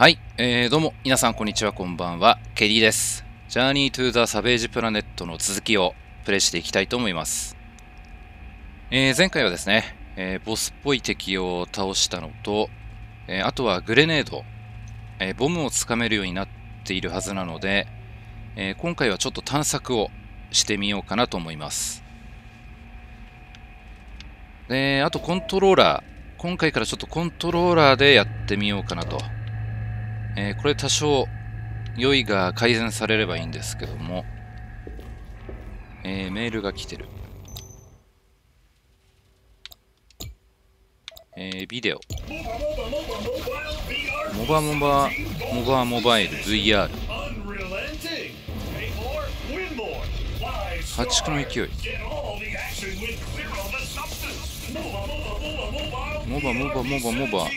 はい、えー、どうも。皆さんこんにちは。こんばんは。ケリーです。ジャーニートゥーザサベージプラネットの続きをプレイしていきたいと思います、えー、前回はですね、えー、ボスっぽい敵を倒したのと、えー、あとはグレネード、えー、ボムをつかめるようになっているはずなので、えー、今回はちょっと探索をしてみようかなと思います。であとコントローラー。今回からちょっとコントローラーでやってみようかなと。えー、これ多少酔いが改善されればいいんですけども、えー、メールが来てる。えー、ビデオ。モバモバ、モバモバイル VR。破竹の勢い。モバモバモバモバ。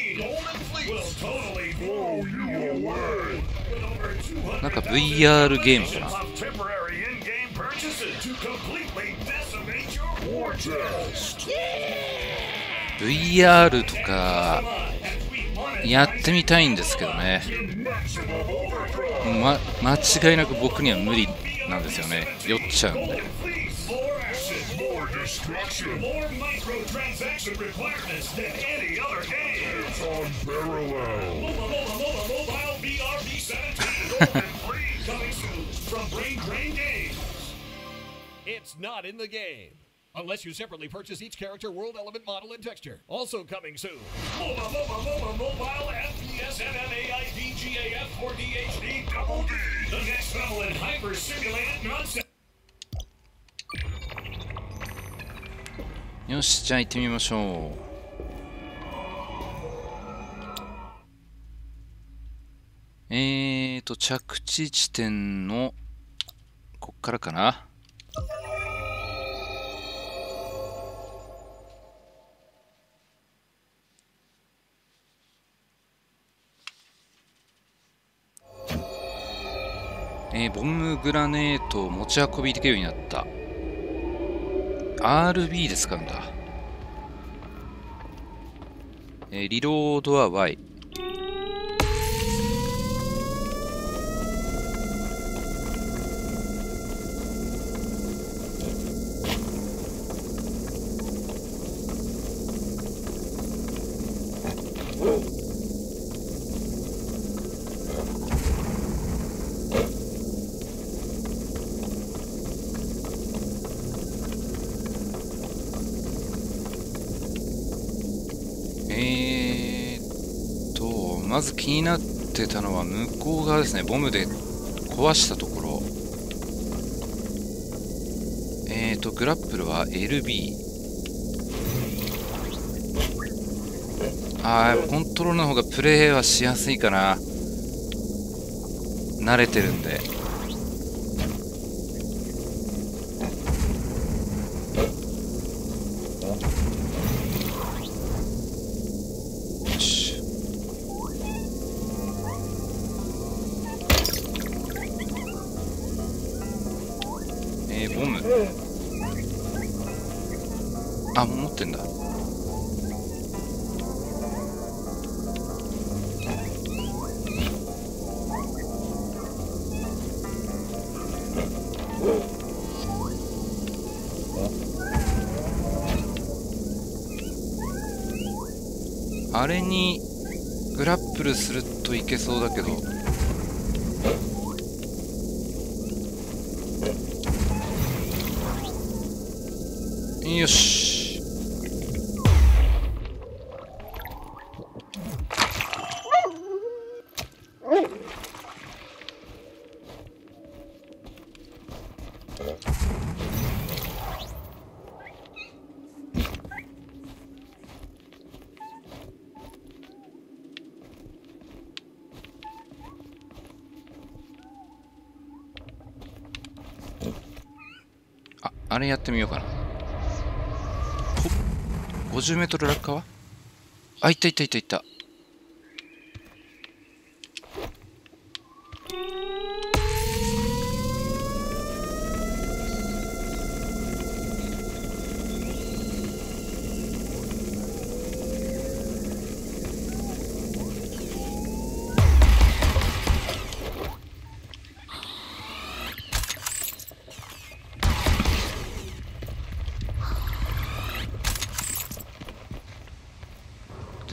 なんか VR ゲームかな。VR とかやってみたいんですけどね、ま、間違いなく僕には無理なんですよね。酔っちゃうんで。unparalleled. Mobile, mobile, mobile, mobile BRB 17 free coming soon from Brain Drain Games. It's not in the game. Unless you separately purchase each character, world element, model, and texture. Also coming soon. MOBA, MOBA, MOBA, Mobile, FPS, MMAI, DGAF, 4DHD, Double D. The next level in hyper simulated nonsense. よしじゃあ行ってみましょう えーと着地地点のこっからかなえー、ボムグラネートを持ち運びできるようになった RB で使うんだ。えー、リロードは Y。まず気になってたのは向こう側ですね。ボムで壊したところ。えーとグラップルは LB あーコントロールの方がプレイはしやすいかな。慣れてるんで。あれにグラップルするといけそうだけど。よしああれやってみようかな50メートル落下は？あ、いったいったいったいった。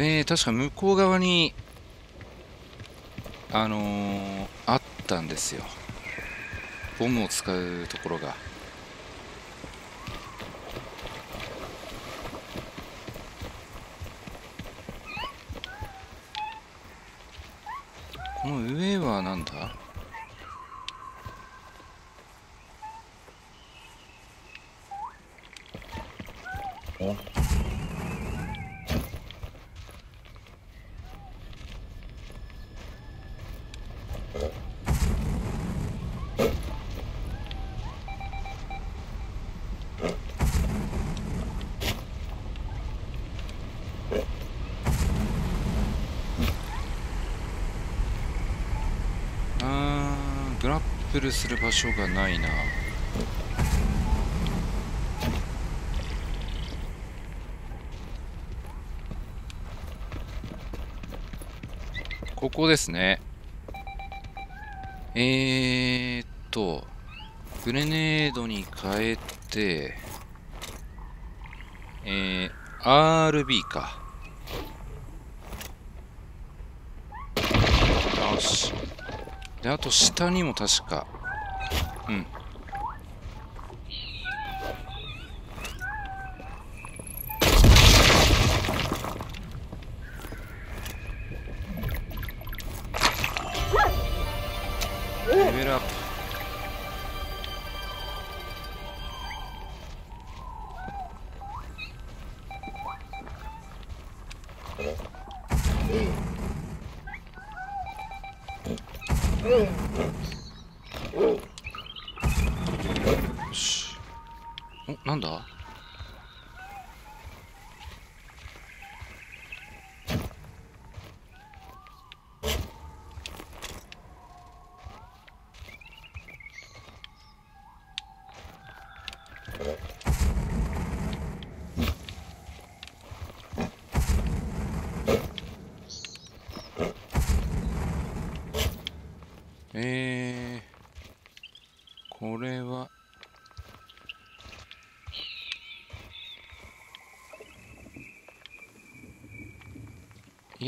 で確か向こう側にあのー、あったんですよ。ボムを使うところが。この上はなんだ？あーグルする場所がないな。ここですね。えーっとグレネードに変えてえー、RB か。よし。であと下にも確か。うん。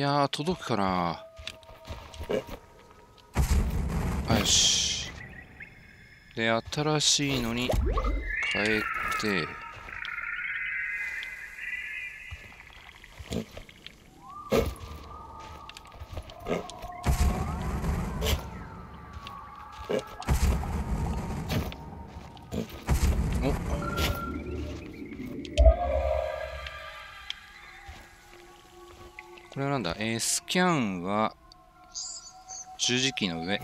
やー届くかな。あよし。で新しいのに変えてなんだ。え、スキャンは、十字キーの上。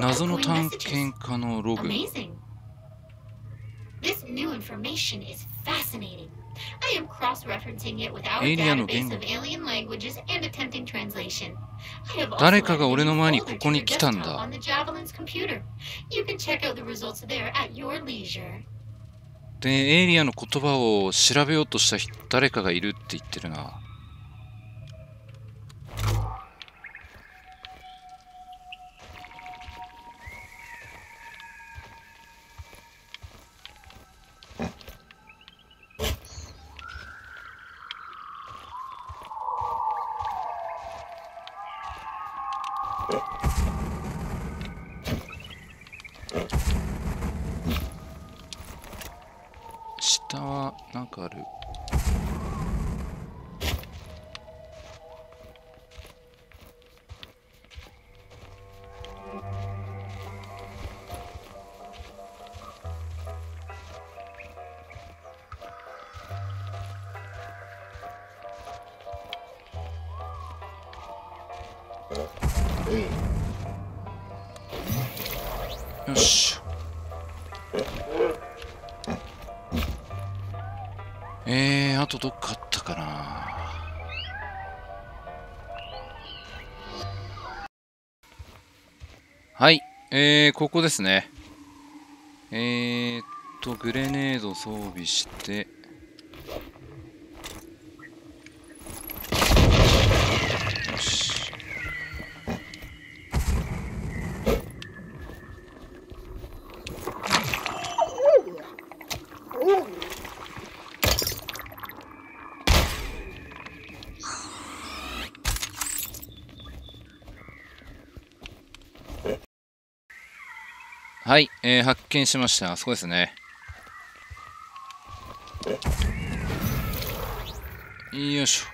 謎の探検家のログ。エイリアの言語誰かが俺の前にここに来たんだ。でエイリアンの言葉を調べようとした誰かがいるって言ってるな。よし。えー、あとどっかあったかな。はい、えー、ここですね。えーっと、グレネード装備して、はい、えー、発見しました。あそこですね。よいしょ。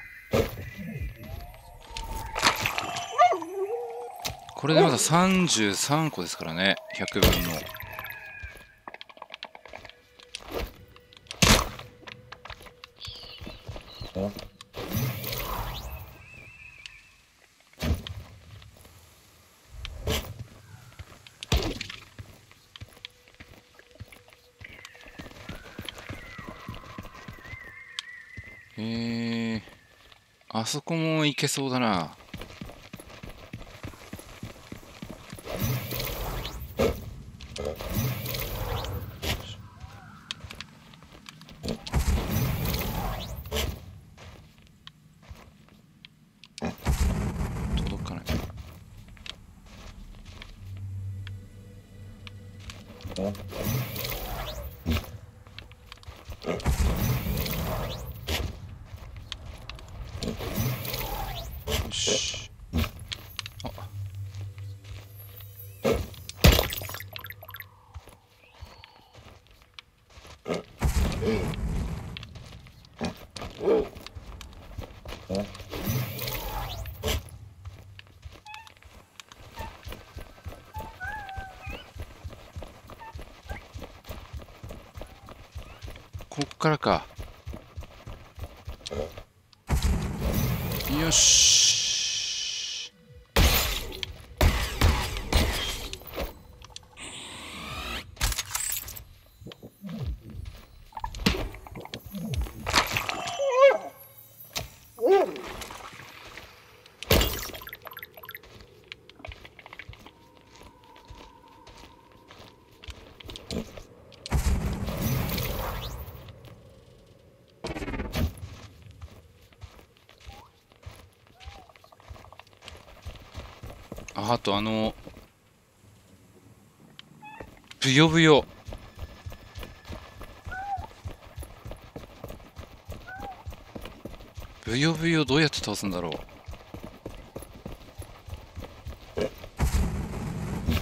これでまだ33個ですからね。100分の。そこも行けそうだな。こっからか。よし。あのブヨブヨ。ブヨブヨどうやって倒すんだろう。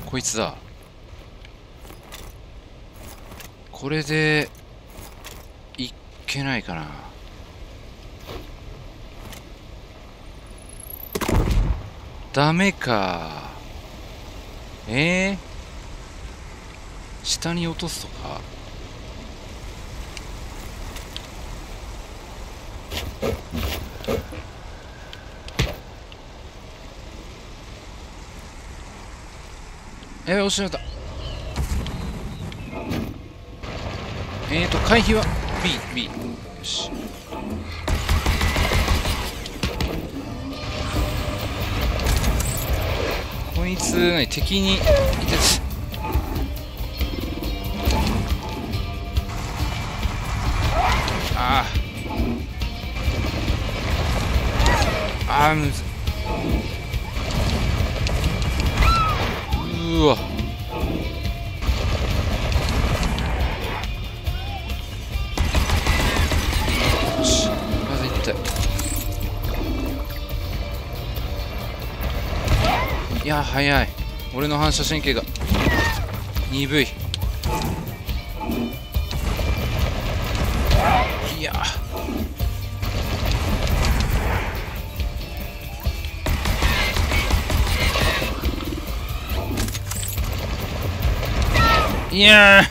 こいつだ。これでいけないかな。ダメか。えー、下に落とすとか。やべ押しちゃった。えーと回避は B B よし。いつ何敵にいてああ。あーむず。うわ。早い。俺の反射神経が。鈍い。いや。いや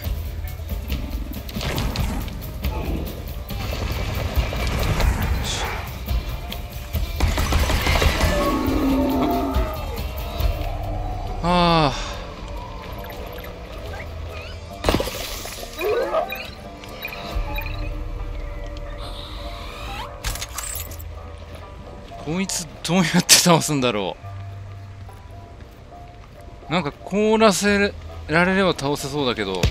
倒すんだろう。なんか凍らせられれば倒せそうだけど。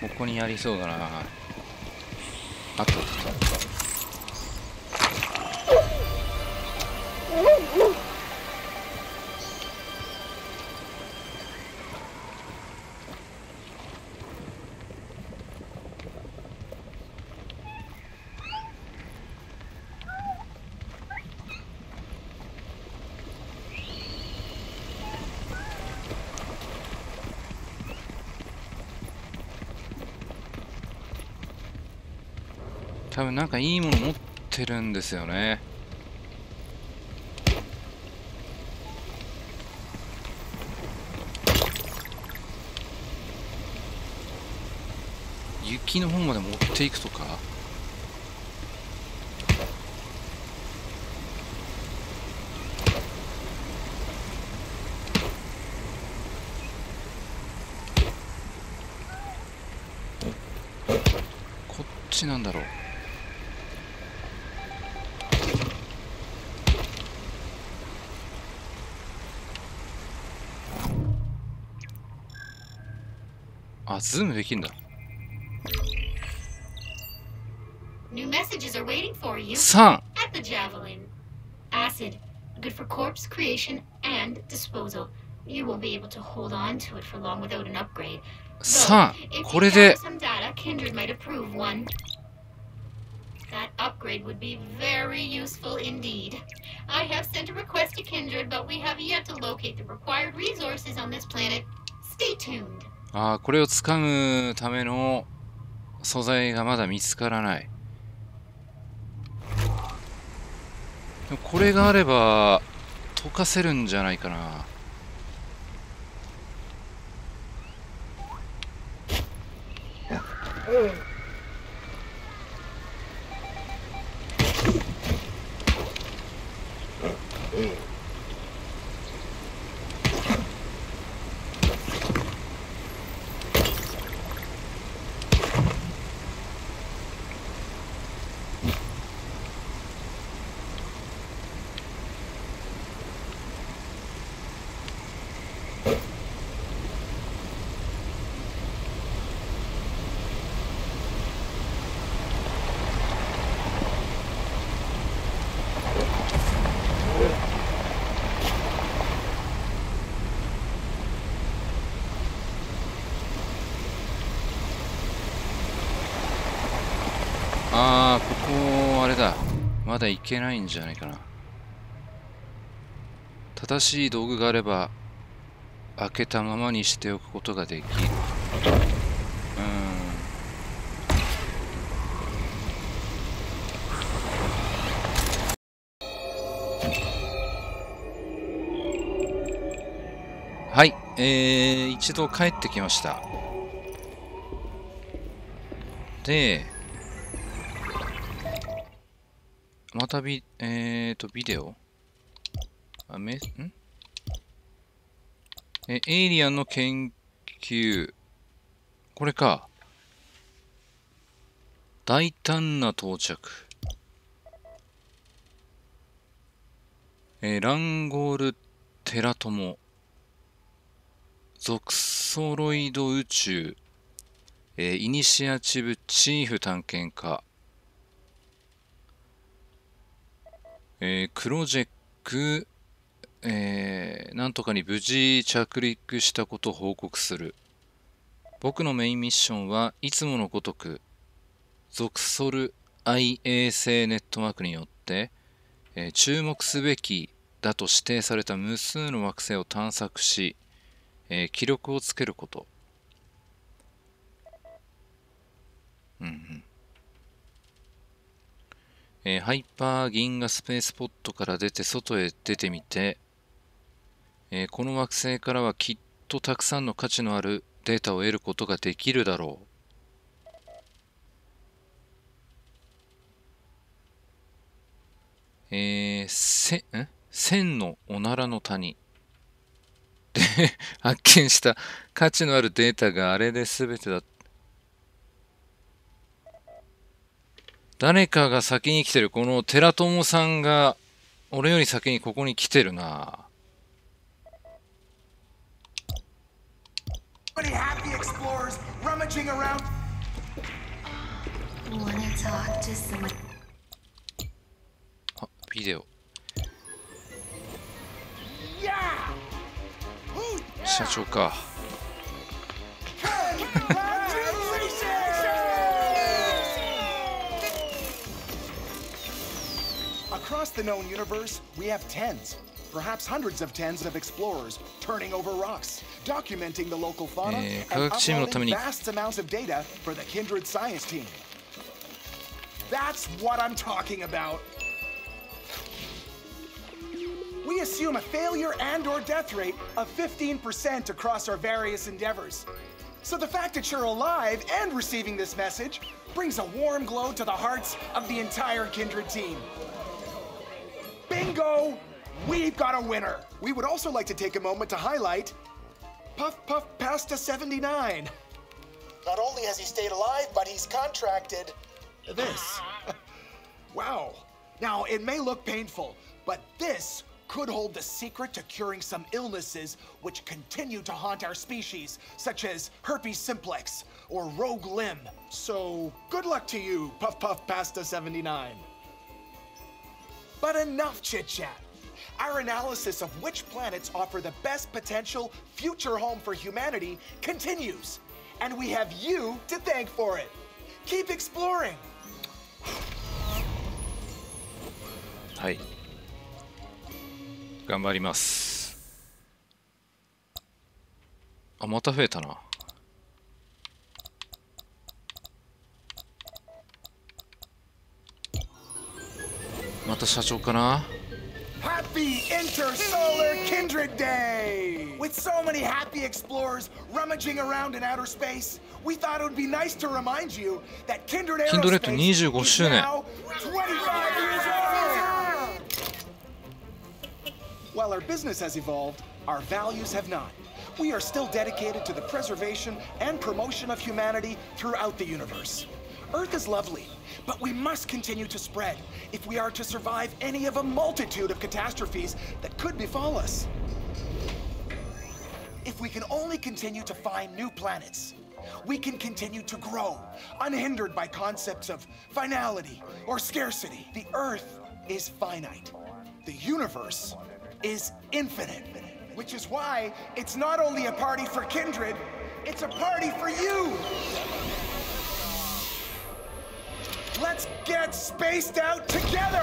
ここにありそうだな。あった多分なんかいいもの持ってるんですよね。雪の方まで持っていくとか？こっちなんだろう。あズームできるんだ New messages are waiting for you 3 at the Javelin. Acid, good for corpse creation and disposal. You won't be able to hold on to it for long without an upgrade. Though, 3 if こ you れで gather some data, Kindred might approve one. That upgrade would be very useful indeed. I have sent a request to Kindred, but we have yet to locate the required resources on this planet. Stay tuned. あーこれを掴むための素材がまだ見つからない。これがあれば溶かせるんじゃないかな。あーここあれだまだ行けないんじゃないかな。正しい道具があれば開けたままにしておくことができる。うん。はい、えー、一度帰ってきました。でまたビ、えーと、ビデオあ、め、ん？え、エイリアンの研究。これか。大胆な到着。えーランゴール・テラトモ。属ソロイド宇宙。えーイニシアチブ・チーフ探検家。えークロジェック、えーなんとかに無事着陸したことを報告する。僕のメインミッションはいつものごとく、ゾクソル I 衛星ネットワークによって、えー注目すべきだと指定された無数の惑星を探索し、えー記録をつけること。うんうん。えーハイパー銀河スペースポットから出て外へ出てみて、えーこの惑星からはきっとたくさんの価値のあるデータを得ることができるだろう。えー、せ、ん千のおならの谷。で、発見した価値のあるデータがあれで全てだった。誰かが先に来てる。この寺友さんが、俺より先にここに来てるな。ビデオ。社長か。Across the known universe, we have tens, perhaps hundreds of tens of explorers turning over rocks, documenting the local fauna, and uploading vast amounts of data for the Kindred Science Team. That's what I'm talking about. We assume a failure and or death rate of 15% across our various endeavors. So the fact that you're alive and receiving this message brings a warm glow to the hearts of the entire Kindred team. Bingo! We've got a winner. We would also like to take a moment to highlight Puff Puff Pasta 79. Not only has he stayed alive, but he's contracted this. wow. Now, it may look painful, but this could hold the secret to curing some illnesses which continue to haunt our species, such as herpes simplex or rogue limb. So, good luck to you, Puff Puff Pasta 79. But enough chit chat. Our analysis of which planets offer the best potential future home for humanity continues. And we have you to thank for it. Keep exploring. はい頑張りますあまた増えたな また社長かな Happy Intersolar Kindred Day! With so many happy explorers rummaging around in outer space, we thought it would be nice to remind you that Kindred Kindred Aerospace 25 is 周年 now 25 years old! While our business has evolved, our values have not. We are still dedicated to the preservation and promotion of humanity throughout the universe. Earth is lovely, but we must continue to spread if we are to survive any of a multitude of catastrophes that could befall us. If we can only continue to find new planets, we can continue to grow, unhindered by concepts of finality or scarcity. The Earth is finite. The universe is infinite. Which is why it's not only a party for kindred, it's a party for you! Let's get spaced out together!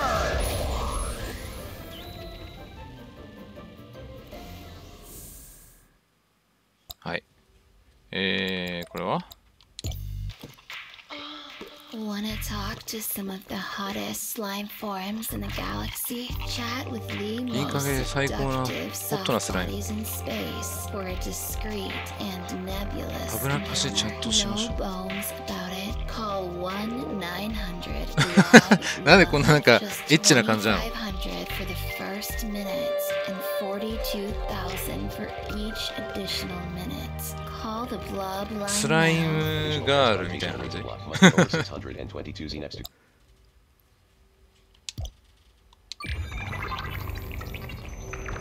はいえー、これは Wanna talk to some of the hottest slime forms in the galaxy? Chat with the いい加減 most 最高な seductive ホットな soft スライム bodies in space for a discreet and nebulous 危なっかしいチャットをしましょ No う bones about it. Call 1-900 なんでこんななんかエッチな感じなの？スライムガールみたいな感じ？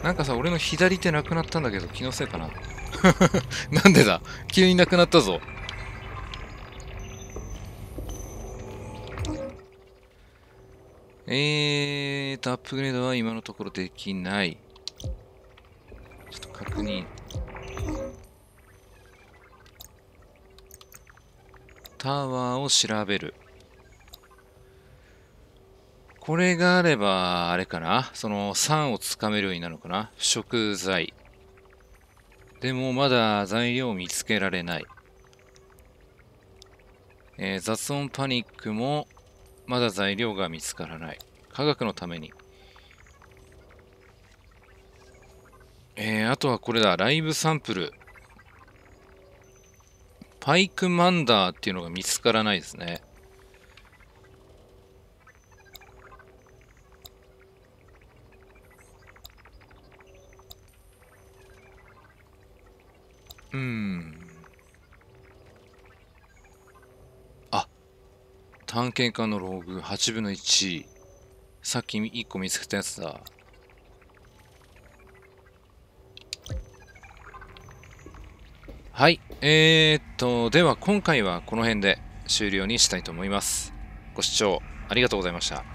なんかさ俺の左手なくなったんだけど気のせいかな。なんでだ？急になくなったぞ。えーとアップグレードは今のところできない。ちょっと確認。タワーを調べる。これがあれば、あれかな。その酸をつかめるようになるのかな。食材。でもまだ材料を見つけられない。えー雑音パニックもまだ材料が見つからない。科学のために。えーあとはこれだ。ライブサンプル。パイクマンダーっていうのが見つからないですね。うん。探検家のローグ8分の1。さっき1個見つけたやつだ。はい。えー、っと、では今回はこの辺で終了にしたいと思います。ご視聴ありがとうございました。